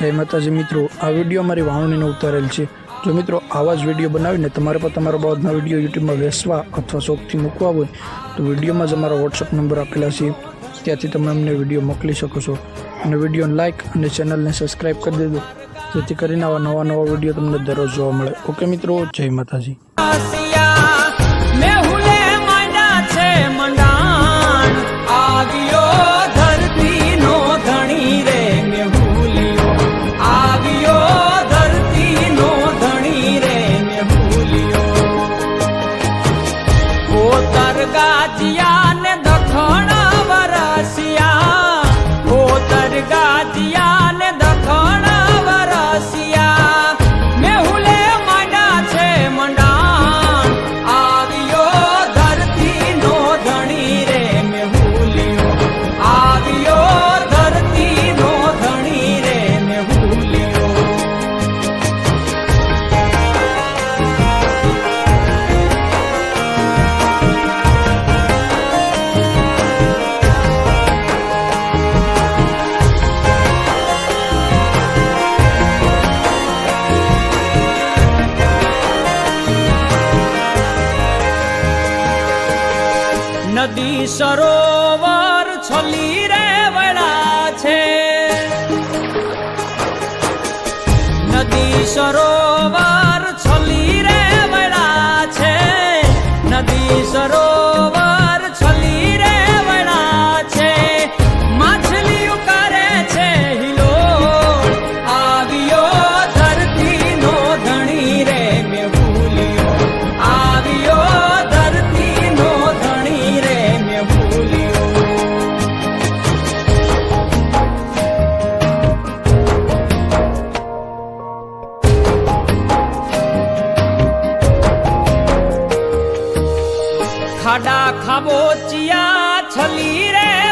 જય માતાજી મિત્રો, આ વીડિયો મારી વાવણીને ઉતારેલ છે. જો મિત્રો, આવા જ વીડિયો બનાવીને તમારે પણ તમારા બાબતના વીડિયો યુટ્યુબમાં વેચવા અથવા શોખથી મૂકવા હોય, તો વિડીયોમાં જ અમારા વોટ્સઅપ નંબર આપેલા છે. ત્યાંથી તમે અમને વીડિયો મોકલી શકો છો. અને વિડીયોને લાઇક અને ચેનલને સબસ્ક્રાઈબ કરી દેજો. જેથી કરીને આવા નવા નવા વીડિયો તમને દરરોજ જોવા મળે. ઓકે મિત્રો, જય માતાજી. ગાજિયા નદી સરોવર છલી રે વળા છે. નદી સરોવર છલી રે વળા છે. નદી સરોવર ખાડા ખાબોચિયા છલી રે વળા છે